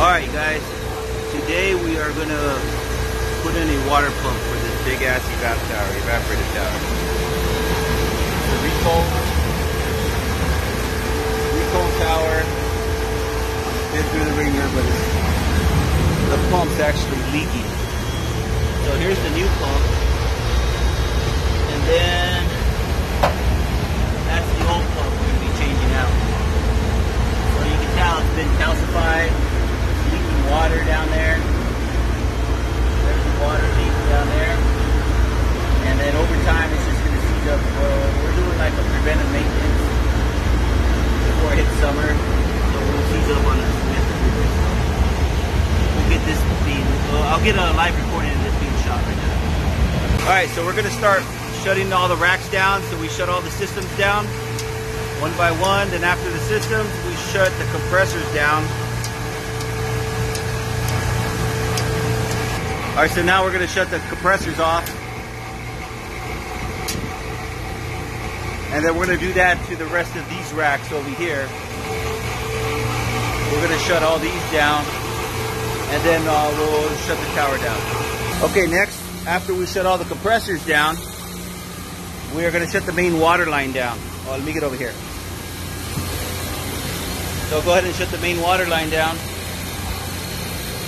Alright guys, today we are going to put in a water pump for this big ass evap tower, evaporator tower. The Recold, Recold tower, been through the ringer, but the pump's actually leaking. So here's the new pump, and then that's the old pump we're going to be changing out. So you can tell it's been calcified, water down there. There's the water leaking down there. And then over time it's just going to seize up. Well, we're doing like a preventive maintenance before it hits summer. So we'll seize up on this. We'll get this being, well, I'll get a live recording of this being shot right now. All right, so we're going to start shutting all the racks down. So we shut all the systems down one by one. Then after the systems, we shut the compressors down. All right, so now we're gonna shut the compressors off. And then we're gonna do that to the rest of these racks over here. We're gonna shut all these down and then uh, we'll shut the tower down. Okay, next, after we shut all the compressors down, we are gonna shut the main water line down. Oh, let me get over here. So go ahead and shut the main water line down.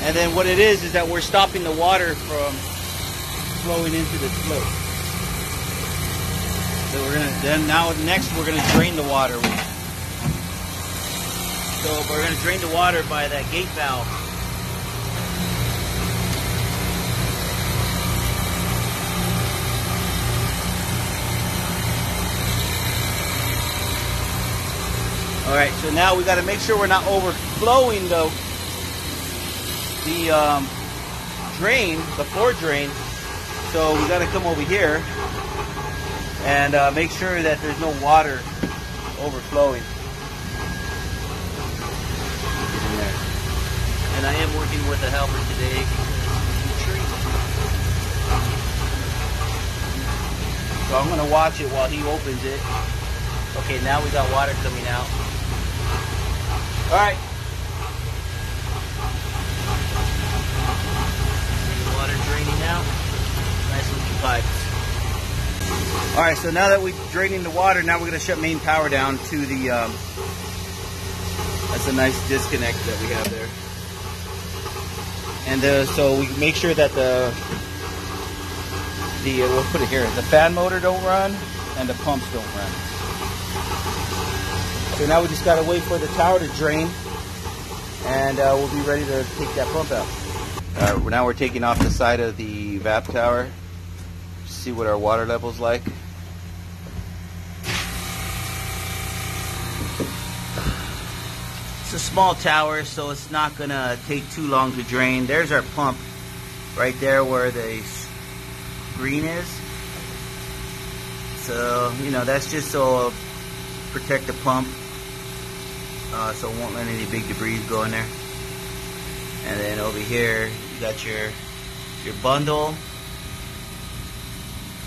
And then what it is is that we're stopping the water from flowing into the slope. So we're gonna then now next we're gonna drain the water. So we're gonna drain the water by that gate valve. All right, so now we got to make sure we're not overflowing the the um, drain, the floor drain. So we got to come over here and uh, make sure that there's no water overflowing. And I am working with a helper today. So I'm gonna watch it while he opens it. Okay, now we got water coming out. All right. Water draining out. Nice pipes. All right, so now that we're draining the water, now we're going to shut main power down to the. Um, that's a nice disconnect that we have there. And uh, so we make sure that the the uh, we'll put it here. The fan motor don't run and the pumps don't run. So now we just got to wait for the tower to drain and uh, we'll be ready to take that pump out. Right, now we're taking off the side of the VAP tower. See what our water level's like. It's a small tower, so it's not gonna take too long to drain. There's our pump right there where the green is. So, you know, that's just so uh, protect the pump uh, so it won't let any big debris go in there. And then over here, got your your bundle,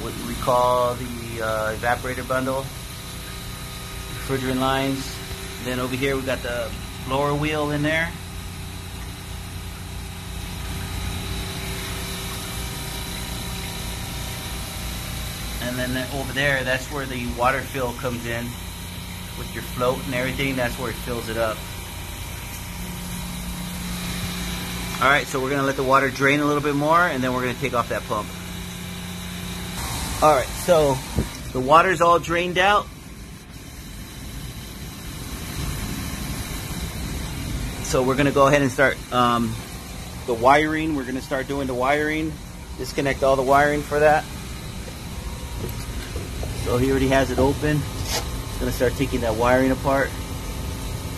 what we call the uh, evaporator bundle, refrigerant lines. Then over here, we got the blower wheel in there. And then over there, that's where the water fill comes in with your float and everything, that's where it fills it up. All right, so we're gonna let the water drain a little bit more and then we're gonna take off that pump. All right, so the water's all drained out. So we're gonna go ahead and start um, the wiring. We're gonna start doing the wiring. Disconnect all the wiring for that. So he already has it open. Gonna start taking that wiring apart,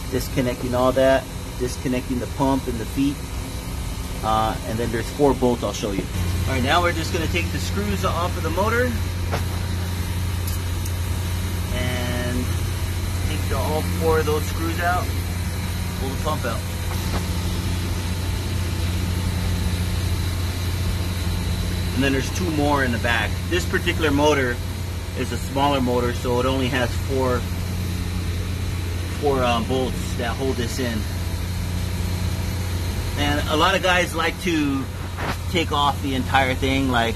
disconnecting all that, disconnecting the pump and the feet, uh, and then there's four bolts I'll show you. All right, now we're just gonna take the screws off of the motor and take the, all four of those screws out, pull the pump out. And then there's two more in the back. This particular motor is a smaller motor, so it only has four four um, bolts that hold this in. A lot of guys like to take off the entire thing, like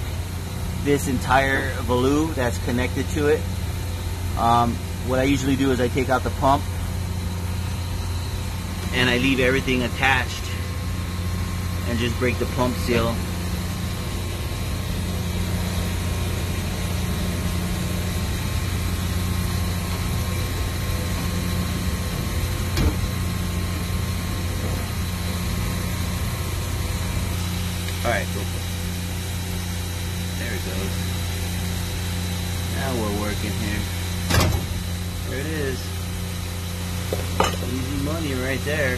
this entire value that's connected to it. Um, what I usually do is I take out the pump and I leave everything attached and just break the pump seal. Alright, go for it. There it goes. Now we're working here. There it is. Easy money right there.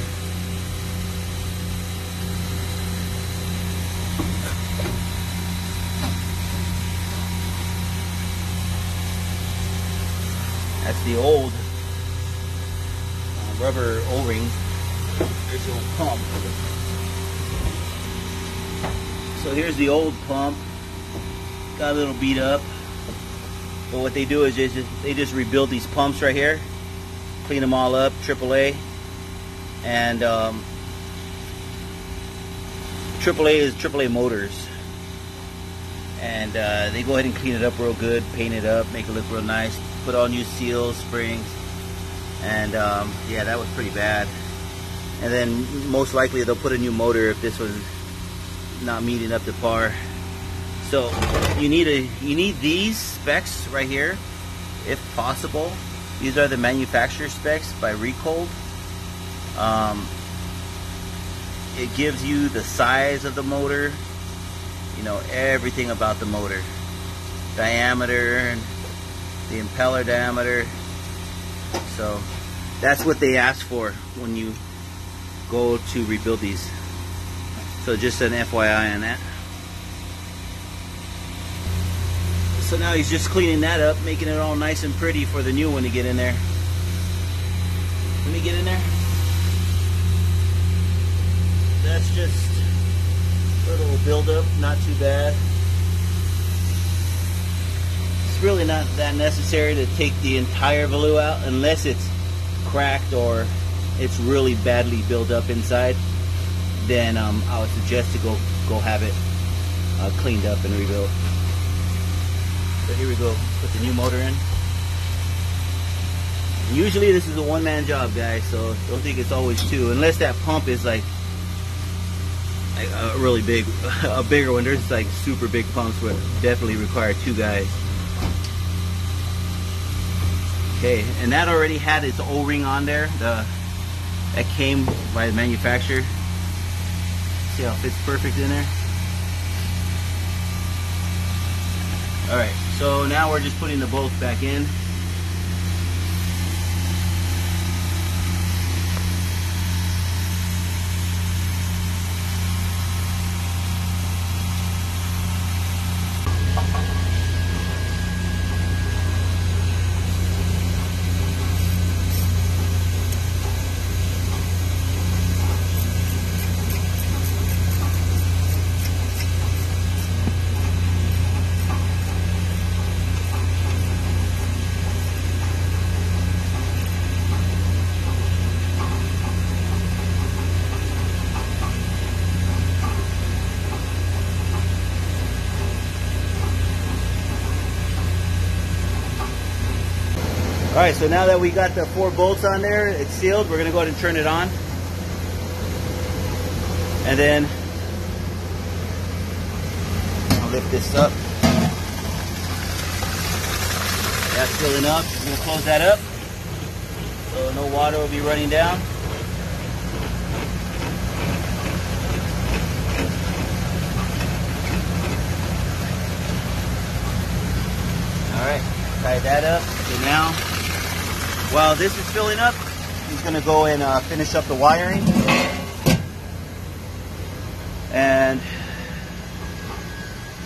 That's the old uh, rubber O-ring. There's the old pump. So here's the old pump. Got a little beat up. But what they do is just, they just rebuild these pumps right here, clean them all up, AAA, and um, AAA is AAA Motors, and uh, they go ahead and clean it up real good, paint it up, make it look real nice, put all new seals, springs, and um, yeah, that was pretty bad. And then most likely they'll put a new motor if this was not meeting up to par. So you need a you need these specs right here, if possible. These are the manufacturer specs by Recold. Um, it gives you the size of the motor, you know everything about the motor, diameter and the impeller diameter. So that's what they ask for when you go to rebuild these. So just an FYI on that. So now he's just cleaning that up, making it all nice and pretty for the new one to get in there. Let me get in there. That's just a little buildup, not too bad. It's really not that necessary to take the entire value out unless it's cracked or it's really badly built up inside. Then um, I would suggest to go go have it uh, cleaned up and rebuilt. So here we go, put the new motor in. Usually this is a one-man job, guys, so don't think it's always two, unless that pump is like, like a really big, a bigger one. There's like super big pumps where definitely require two guys. Okay, and that already had its O-ring on there. The that came by the manufacturer. See how it fits perfect in there. All right, so now we're just putting the bolts back in. Right, so now that we got the four bolts on there, it's sealed, we're gonna go ahead and turn it on. And then I'll lift this up. That's filling up. I'm gonna close that up. So no water will be running down. All right, tie that up. So now, while this is filling up, he's gonna go and uh, finish up the wiring. And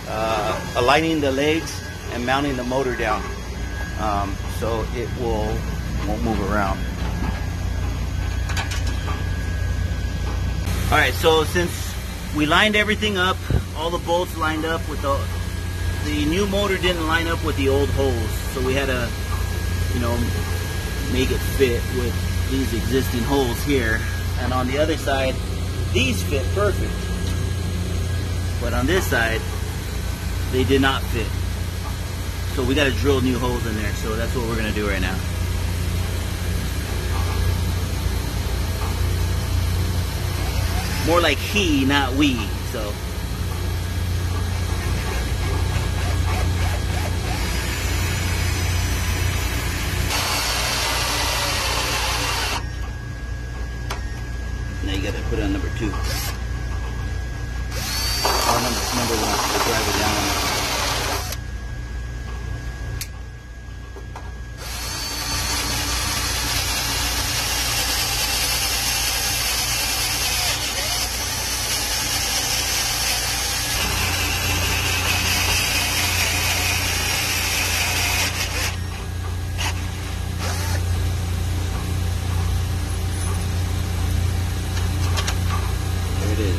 uh, aligning the legs and mounting the motor down um, so it will won't move around. All right, so since we lined everything up, all the bolts lined up with the the new motor didn't line up with the old holes, so we had to, you know, make it fit with these existing holes here. And on the other side, these fit perfect. But on this side, they did not fit. So we got to drill new holes in there. So that's what we're to do right now. More like he, not we. So. Now you gotta put it on number two. Or number, number one. We'll drive it down. There it is.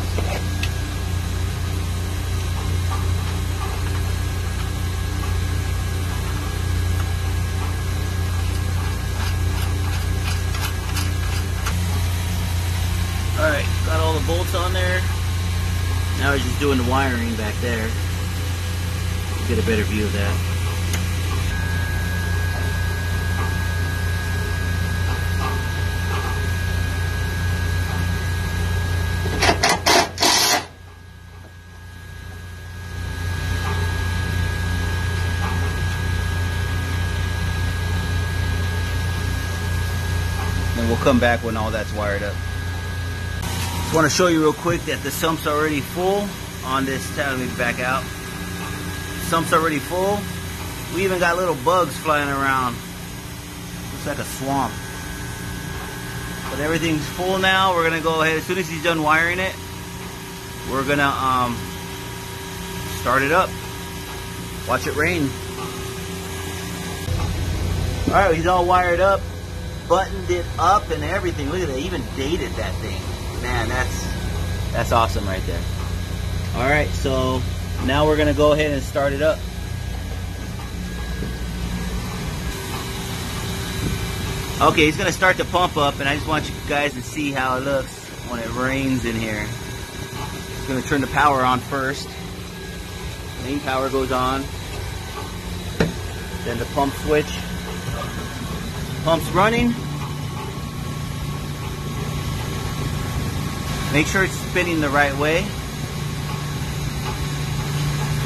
Alright, got all the bolts on there. Now we're just doing the wiring back there. Get a better view of that. We'll come back when all that's wired up. Just want to show you real quick that the sump's already full on this. Let me back out. Sump's already full. We even got little bugs flying around. Looks like a swamp. But everything's full now. We're gonna go ahead as soon as he's done wiring it. We're gonna um, start it up. Watch it rain. All right, he's all wired up, buttoned it up, and everything. Look at that. Even dated that thing. Man, that's that's awesome right there. All right, so now we're gonna go ahead and start it up. Okay, he's gonna start the pump up, and I just want you guys to see how it looks when it rains in here. He's gonna turn the power on first. Main power goes on. Then the pump switch. Pump's running. Make sure it's spinning the right way.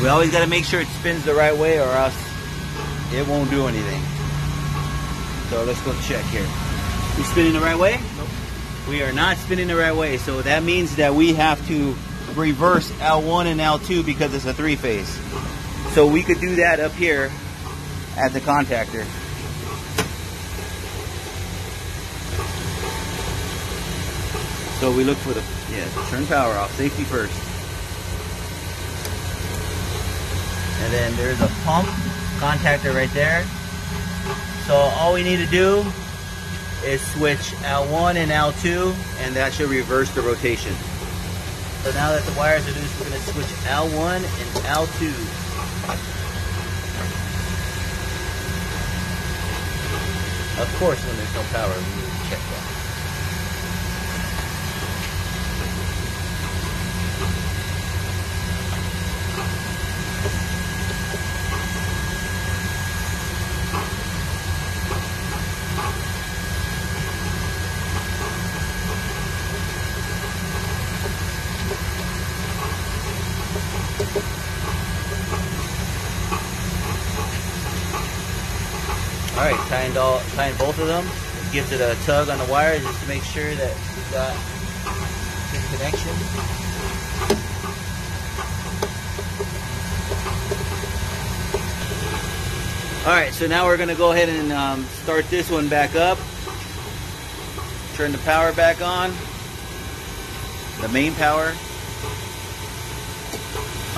We always got to make sure it spins the right way or else it won't do anything. So let's go check here. We spinning the right way? Nope. We are not spinning the right way. So that means that we have to reverse L1 and L2 because it's a three phase. So we could do that up here at the contactor. So we look for the, yeah, turn power off, safety first. And then there's a pump contactor right there. So all we need to do is switch L1 and L2 and that should reverse the rotation. So now that the wires are loose, we're going to switch L1 and L2. Of course, when there's no power, we need to check that. All right, tying, all, tying both of them. Gives it a tug on the wire just to make sure that we've got good connection. All right, so now we're gonna go ahead and um, start this one back up. Turn the power back on. The main power.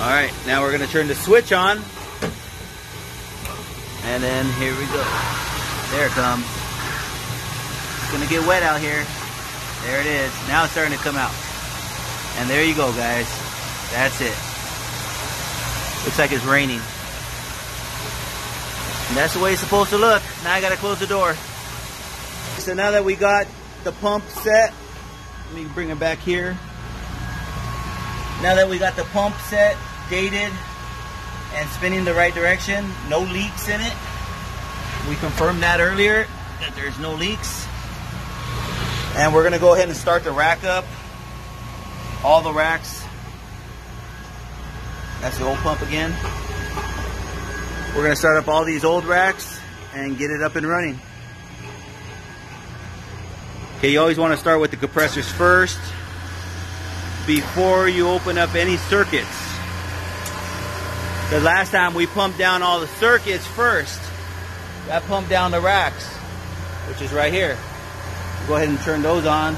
All right, now we're gonna turn the switch on. And then here we go. There it comes. It's gonna get wet out here. There it is. Now it's starting to come out. And there you go, guys. That's it. Looks like it's raining. And that's the way it's supposed to look. Now I gotta close the door. So now that we got the pump set, let me bring it back here. Now that we got the pump set, dated, and spinning the right direction, no leaks in it. We confirmed that earlier, that there's no leaks. And we're gonna go ahead and start the rack up. All the racks. That's the old pump again. We're gonna start up all these old racks and get it up and running. Okay, you always wanna start with the compressors first before you open up any circuits. Because last time we pumped down all the circuits first. That pumped down the racks, which is right here. Go ahead and turn those on.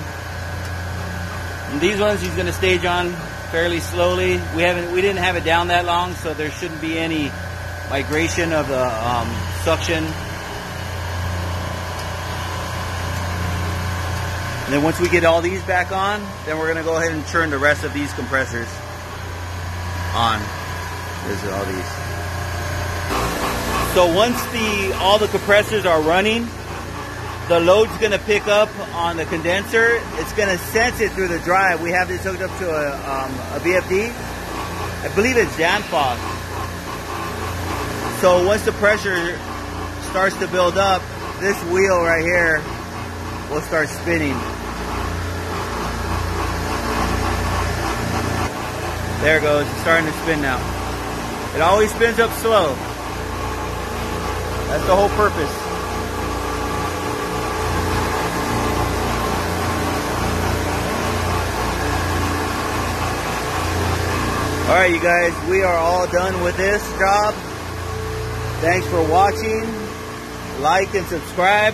And these ones he's going to stage on fairly slowly. We haven't, we didn't have it down that long, so there shouldn't be any migration of the um, suction. And then once we get all these back on, then we're going to go ahead and turn the rest of these compressors on. All these. So once the all the compressors are running, the load's going to pick up on the condenser. It's going to sense it through the drive. We have this hooked up to a, um, a VFD. I believe it's Danfoss. So once the pressure starts to build up, this wheel right here will start spinning. There it goes. It's starting to spin now. It always spins up slow. That's the whole purpose. All right, you guys, we are all done with this job. Thanks for watching. Like and subscribe.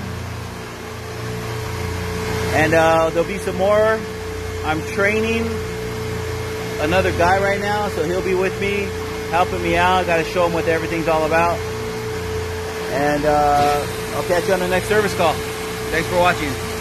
And uh, there'll be some more. I'm training another guy right now, so he'll be with me, helping me out. Got to show them what everything's all about. And uh, I'll catch you on the next service call. Thanks for watching.